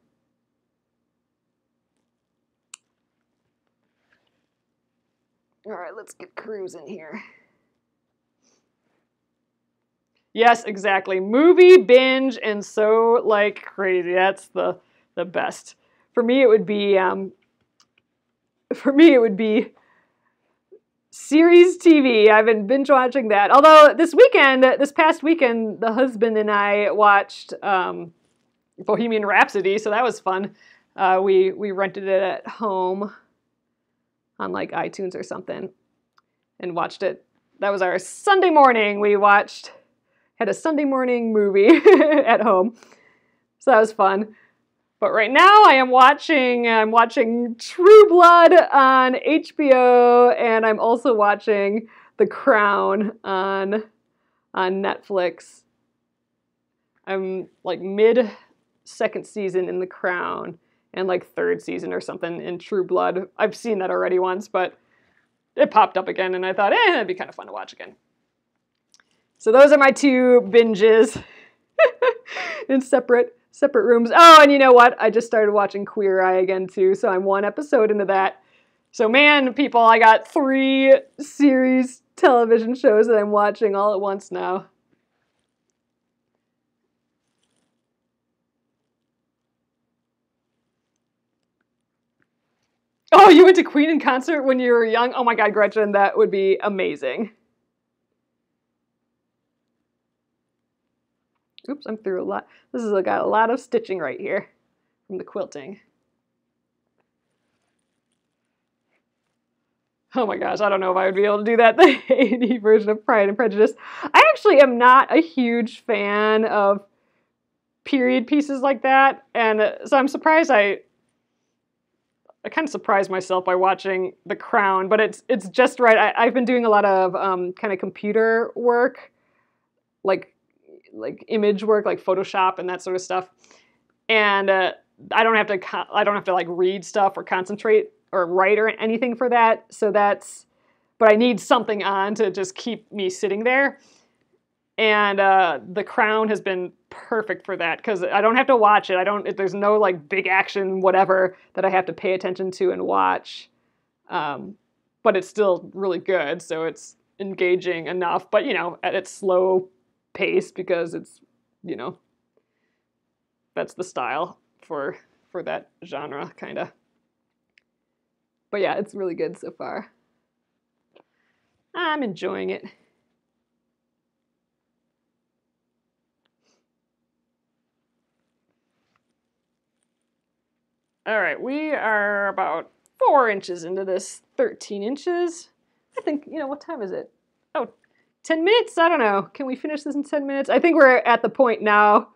All right, let's get crews in here. Yes, exactly. Movie binge and so like crazy. That's the the best. For me, it would be um, for me it would be series TV. I've been binge watching that. Although this weekend, this past weekend, the husband and I watched um, Bohemian Rhapsody, so that was fun. Uh, we we rented it at home on like iTunes or something and watched it. That was our Sunday morning. We watched had a Sunday morning movie at home. So that was fun. But right now I am watching I'm watching True Blood on HBO and I'm also watching The Crown on on Netflix. I'm like mid second season in The Crown and like third season or something in True Blood. I've seen that already once, but it popped up again and I thought, eh, it'd be kind of fun to watch again. So those are my two binges in separate separate rooms. Oh, and you know what? I just started watching Queer Eye again too, so I'm one episode into that. So man, people, I got three series television shows that I'm watching all at once now. Oh, you went to Queen in concert when you were young? Oh my god, Gretchen, that would be amazing. Oops, I'm through a lot. This has got a lot of stitching right here from the quilting. Oh my gosh, I don't know if I would be able to do that, the 80 version of Pride and Prejudice. I actually am not a huge fan of period pieces like that, and uh, so I'm surprised I I kind of surprised myself by watching The Crown, but it's it's just right. I, have been doing a lot of um, kind of computer work, like like image work, like Photoshop and that sort of stuff. And uh, I don't have to I don't have to like read stuff or concentrate or write or anything for that. So that's but I need something on to just keep me sitting there. And uh, The Crown has been perfect for that because I don't have to watch it. I don't. There's no like big action whatever that I have to pay attention to and watch. Um, but it's still really good, so it's engaging enough. But you know, at its slow pace because it's you know that's the style for for that genre kind of but yeah it's really good so far. I'm enjoying it. All right we are about four inches into this 13 inches. I think you know what time is it? Oh 10 minutes? I don't know. Can we finish this in 10 minutes? I think we're at the point now,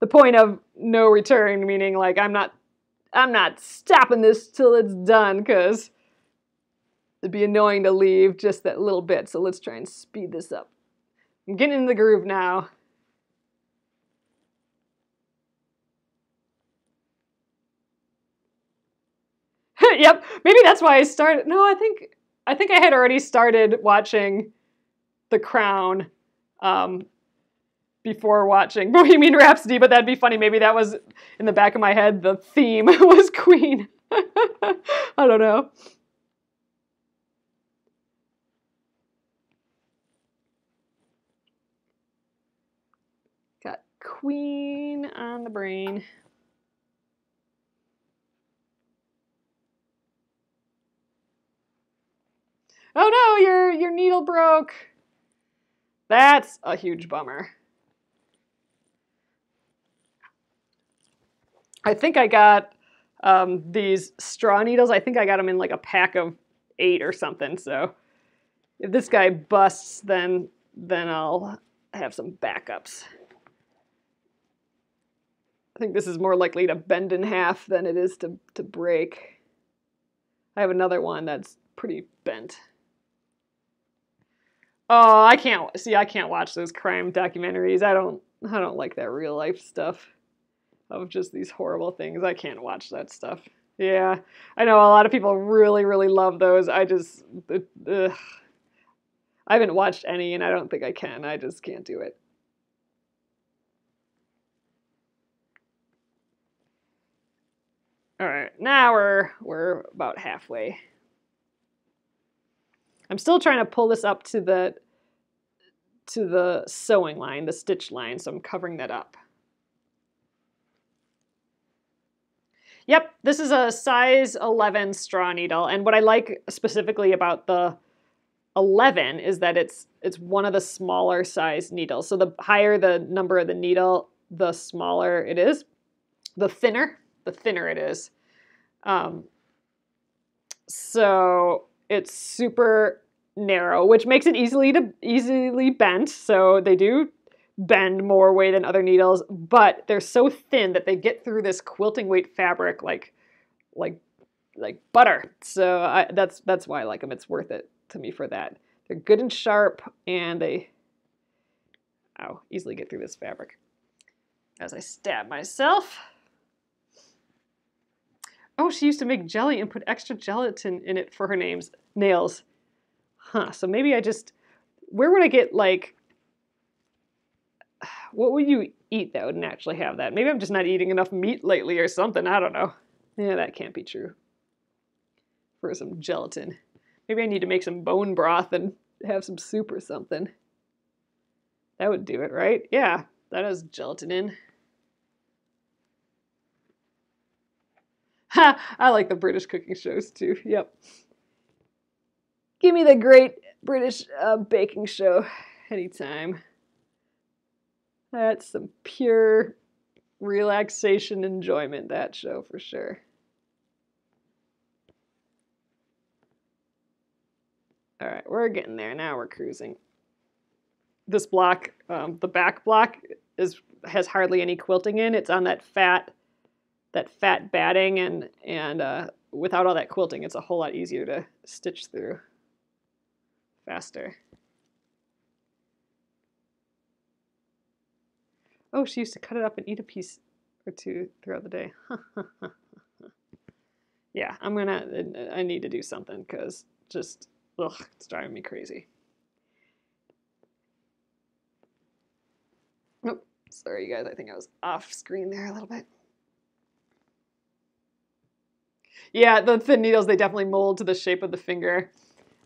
the point of no return, meaning like I'm not I'm not stopping this till it's done because it'd be annoying to leave just that little bit. So let's try and speed this up. I'm getting in the groove now. yep, maybe that's why I started. No, I think I think I had already started watching the Crown um, before watching Bohemian Rhapsody, but that'd be funny. Maybe that was in the back of my head. The theme was Queen. I don't know. Got Queen on the brain. Oh no, your your needle broke. That's a huge bummer. I think I got um, these straw needles. I think I got them in like a pack of eight or something. So if this guy busts, then then I'll have some backups. I think this is more likely to bend in half than it is to, to break. I have another one that's pretty bent. Oh, I can't see. I can't watch those crime documentaries. I don't. I don't like that real life stuff of just these horrible things. I can't watch that stuff. Yeah, I know a lot of people really, really love those. I just, ugh. I haven't watched any, and I don't think I can. I just can't do it. All right, now we're we're about halfway. I'm still trying to pull this up to the to the sewing line, the stitch line, so I'm covering that up. Yep, this is a size 11 straw needle, and what I like specifically about the 11 is that it's it's one of the smaller size needles. So the higher the number of the needle, the smaller it is. The thinner, the thinner it is. Um, so it's super narrow, which makes it easily to easily bent. So they do bend more way than other needles, but they're so thin that they get through this quilting weight fabric like like like butter. So I, that's that's why I like them. It's worth it to me for that. They're good and sharp, and they ow easily get through this fabric. As I stab myself. Oh, she used to make jelly and put extra gelatin in it for her names nails. Huh. So maybe I just where would I get like what would you eat that would naturally have that? Maybe I'm just not eating enough meat lately or something. I don't know. Yeah, that can't be true. For some gelatin. Maybe I need to make some bone broth and have some soup or something. That would do it, right? Yeah, that has gelatin in. I like the British cooking shows too. Yep. Give me the great British uh, baking show anytime. That's some pure relaxation enjoyment, that show for sure. All right, we're getting there. Now we're cruising. This block, um, the back block, is has hardly any quilting in. It's on that fat that fat batting and and uh, without all that quilting, it's a whole lot easier to stitch through faster. Oh, she used to cut it up and eat a piece or two throughout the day. yeah, I'm gonna. I need to do something because just ugh, it's driving me crazy. Oh, sorry, you guys. I think I was off screen there a little bit. Yeah, the thin needles, they definitely mold to the shape of the finger.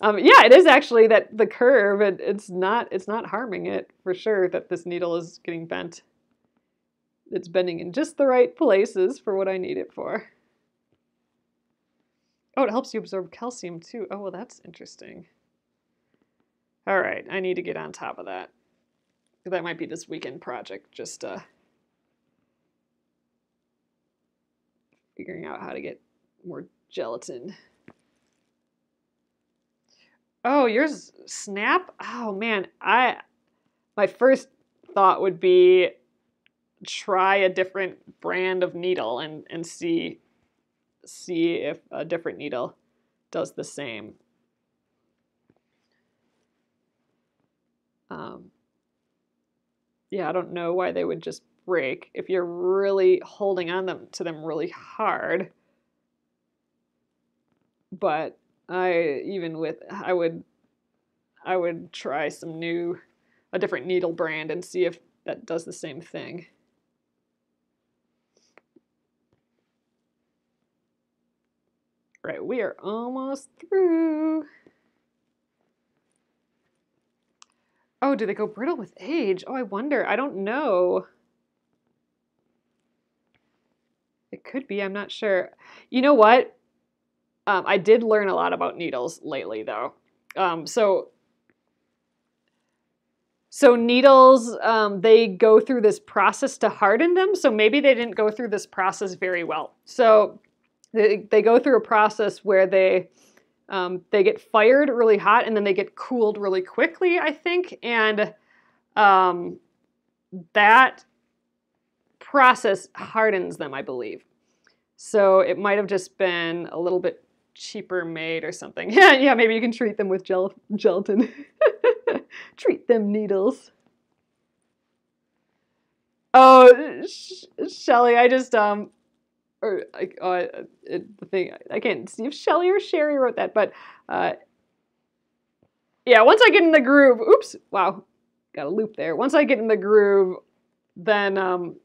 Um, yeah, it is actually that the curve, it, it's not it's not harming it for sure that this needle is getting bent. It's bending in just the right places for what I need it for. Oh, it helps you absorb calcium too. Oh, well, that's interesting. All right, I need to get on top of that. That might be this weekend project, just uh, figuring out how to get more gelatin. Oh, yours snap? Oh man, I my first thought would be try a different brand of needle and and see see if a different needle does the same. Um, yeah, I don't know why they would just break if you're really holding on them to them really hard but I even with I would I would try some new a different needle brand and see if that does the same thing. Right, we are almost through. Oh, do they go brittle with age? Oh, I wonder. I don't know. It could be. I'm not sure. You know what? Um, I did learn a lot about needles lately, though. Um, so, so needles, um, they go through this process to harden them. So maybe they didn't go through this process very well. So they, they go through a process where they um, they get fired really hot and then they get cooled really quickly. I think, and um, that process hardens them. I believe. So it might have just been a little bit cheaper made or something. Yeah, yeah, maybe you can treat them with gel gelatin. treat them needles. Oh, Sh- Shelly, I just um, or oh, it, the thing I can't see if Shelly or Sherry wrote that, but uh, yeah, once I get in the groove, oops, wow, got a loop there. Once I get in the groove, then um,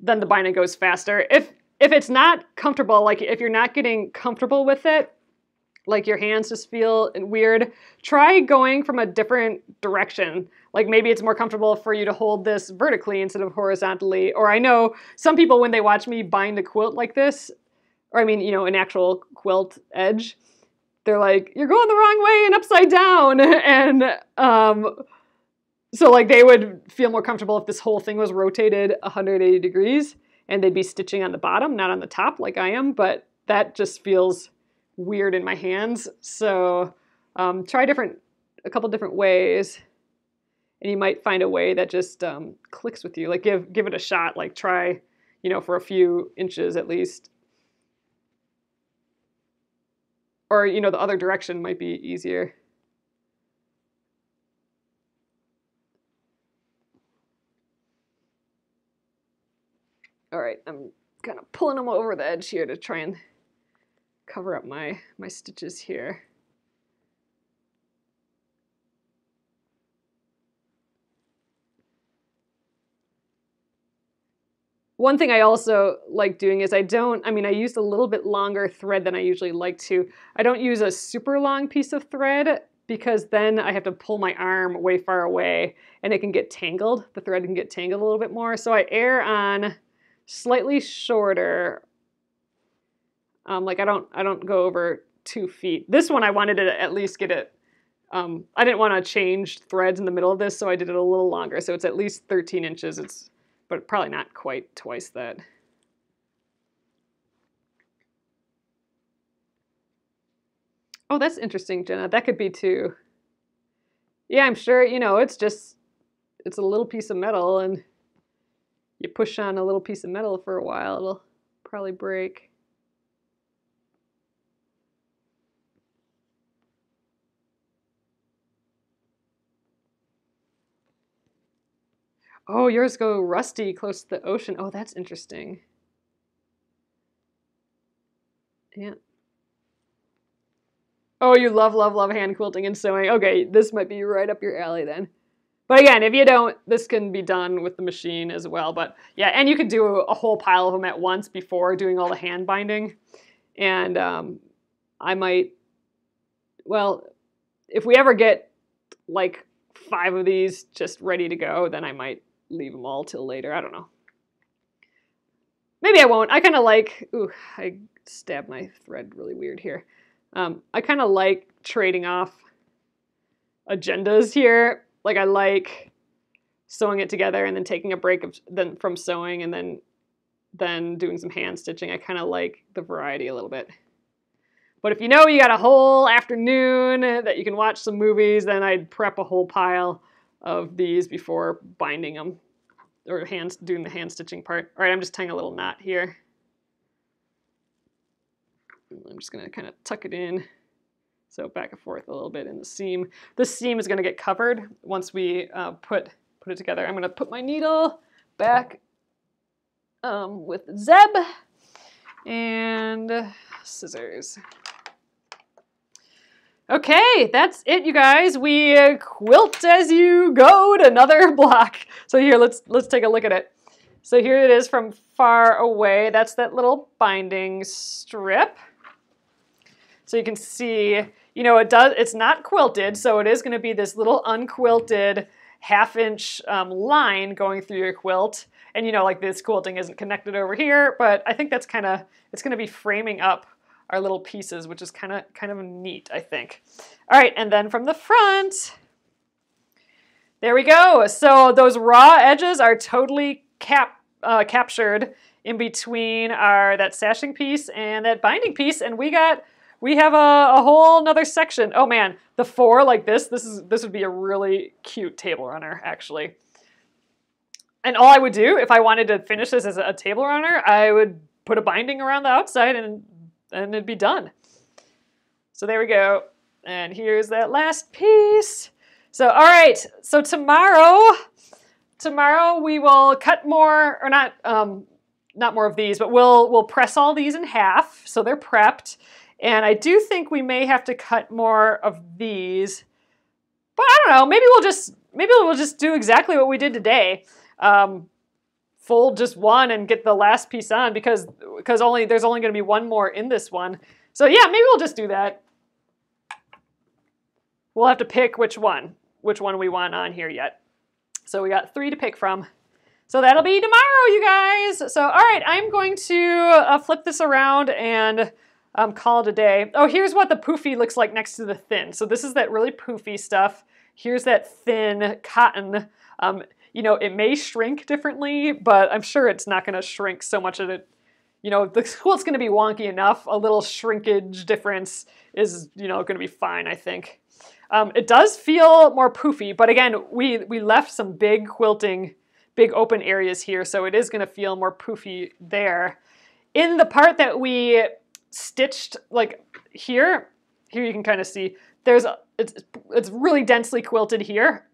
then the binding goes faster. If if it's not comfortable, like if you're not getting comfortable with it, like your hands just feel weird, try going from a different direction. Like maybe it's more comfortable for you to hold this vertically instead of horizontally. Or I know some people, when they watch me bind a quilt like this, or I mean, you know, an actual quilt edge, they're like, you're going the wrong way and upside down. And um, so, like, they would feel more comfortable if this whole thing was rotated 180 degrees and they'd be stitching on the bottom, not on the top like I am, but that just feels weird in my hands. So um, try different, a couple different ways. and you might find a way that just um, clicks with you. Like give give it a shot. Like try, you know, for a few inches at least. Or you know, the other direction might be easier. All right, I'm kind of pulling them over the edge here to try and cover up my, my stitches here. One thing I also like doing is I don't, I mean, I used a little bit longer thread than I usually like to. I don't use a super long piece of thread because then I have to pull my arm way far away and it can get tangled. The thread can get tangled a little bit more. So I err on slightly shorter. Um, like I don't I don't go over two feet. This one I wanted to at least get it. Um, I didn't want to change threads in the middle of this, so I did it a little longer. So it's at least 13 inches. It's but probably not quite twice that. Oh, that's interesting, Jenna. That could be too. Yeah, I'm sure, you know, it's just, it's a little piece of metal and you push on a little piece of metal for a while, it'll probably break. Oh, yours go rusty close to the ocean. Oh, that's interesting. Yeah. Oh, you love, love, love hand quilting and sewing. Okay, this might be right up your alley then. But again, if you don't, this can be done with the machine as well. But yeah, and you could do a whole pile of them at once before doing all the hand binding. And um, I might, well, if we ever get like five of these just ready to go, then I might leave them all till later. I don't know. Maybe I won't. I kind of like, ooh, I stabbed my thread really weird here. Um, I kind of like trading off agendas here like I like sewing it together and then taking a break of, then from sewing and then then doing some hand stitching. I kind of like the variety a little bit. But if you know you got a whole afternoon that you can watch some movies, then I'd prep a whole pile of these before binding them or hand doing the hand stitching part. All right, I'm just tying a little knot here. I'm just gonna kind of tuck it in. So back and forth a little bit in the seam. This seam is going to get covered once we uh, put, put it together. I'm going to put my needle back um, with Zeb and scissors. Okay, that's it, you guys. We quilt as you go to another block. So here, let's let's take a look at it. So here it is from far away. That's that little binding strip. So you can see, you know, it does. It's not quilted, so it is going to be this little unquilted half inch um, line going through your quilt. And you know, like this quilting isn't connected over here, but I think that's kind of, it's going to be framing up our little pieces, which is kind of kind of neat, I think. All right, and then from the front, there we go. So those raw edges are totally cap uh, captured in between our that sashing piece and that binding piece, and we got we have a, a whole nother section. Oh man, the four like this, this is this would be a really cute table runner, actually. And all I would do if I wanted to finish this as a table runner, I would put a binding around the outside and, and it'd be done. So there we go. And here's that last piece. So, all right, so tomorrow, tomorrow we will cut more, or not, um, not more of these, but we'll, we'll press all these in half so they're prepped. And I do think we may have to cut more of these. But I don't know, maybe we'll just maybe we'll just do exactly what we did today. Um, fold just one and get the last piece on because because only there's only going to be one more in this one. So yeah, maybe we'll just do that. We'll have to pick which one, which one we want on here yet. So we got three to pick from. So that'll be tomorrow, you guys. So all right, I'm going to uh, flip this around and um, call it a day. Oh, here's what the poofy looks like next to the thin. So this is that really poofy stuff. Here's that thin cotton. Um, you know, it may shrink differently, but I'm sure it's not going to shrink so much that it, you know, the quilt's going to be wonky enough. A little shrinkage difference is, you know, going to be fine, I think. Um, it does feel more poofy, but again, we, we left some big quilting, big open areas here, so it is going to feel more poofy there. In the part that we stitched, like here, here you can kind of see, there's a, it's, it's really densely quilted here.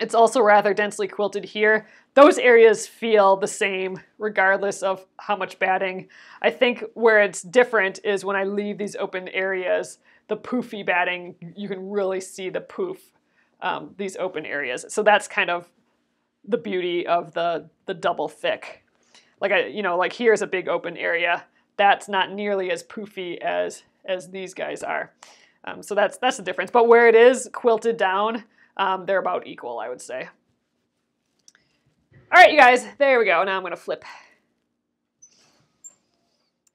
It's also rather densely quilted here. Those areas feel the same regardless of how much batting. I think where it's different is when I leave these open areas, the poofy batting, you can really see the poof, um, these open areas. So that's kind of the beauty of the, the double thick. Like, I, you know, like here's a big open area. That's not nearly as poofy as, as these guys are. Um, so that's, that's the difference. But where it is quilted down, um, they're about equal, I would say. All right, you guys, there we go. Now I'm going to flip.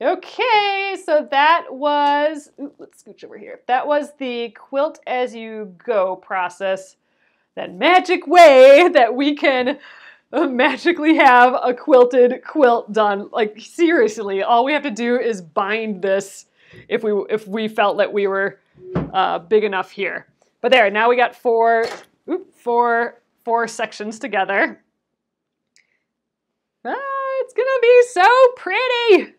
Okay, so that was, ooh, let's scooch over here. That was the quilt as you go process, that magic way that we can magically have a quilted quilt done. Like seriously, all we have to do is bind this if we if we felt that we were uh, big enough here. But there, now we got four, oops, four, four sections together. Ah, it's gonna be so pretty.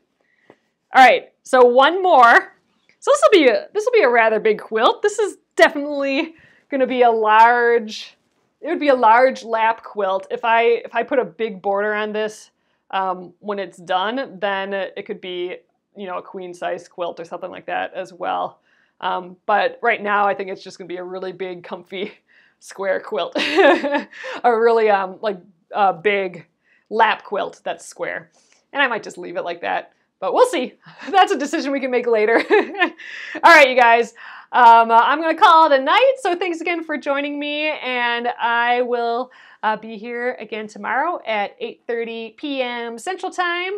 All right, so one more. So this will be a, this will be a rather big quilt. This is definitely gonna be a large. It would be a large lap quilt. If I if I put a big border on this um, when it's done, then it could be you know a queen size quilt or something like that as well. Um, but right now, I think it's just going to be a really big, comfy square quilt. a really um, like uh, big lap quilt that's square. And I might just leave it like that. But we'll see. That's a decision we can make later. All right, you guys. Um, uh, I'm going to call it a night. So thanks again for joining me. And I will uh, be here again tomorrow at 8.30 p.m. Central Time.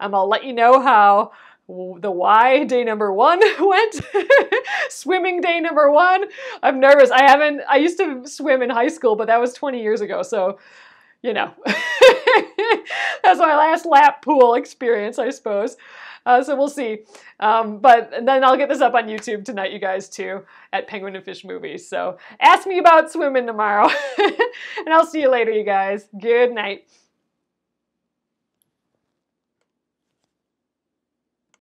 Um, I'll let you know how the Y day number one went. Swimming day number one. I'm nervous. I haven't, I used to swim in high school, but that was 20 years ago. So, you know, that's my last lap pool experience, I suppose. Uh, so we'll see. Um, but then I'll get this up on YouTube tonight, you guys, too, at Penguin and Fish Movies. So ask me about swimming tomorrow. and I'll see you later, you guys. Good night.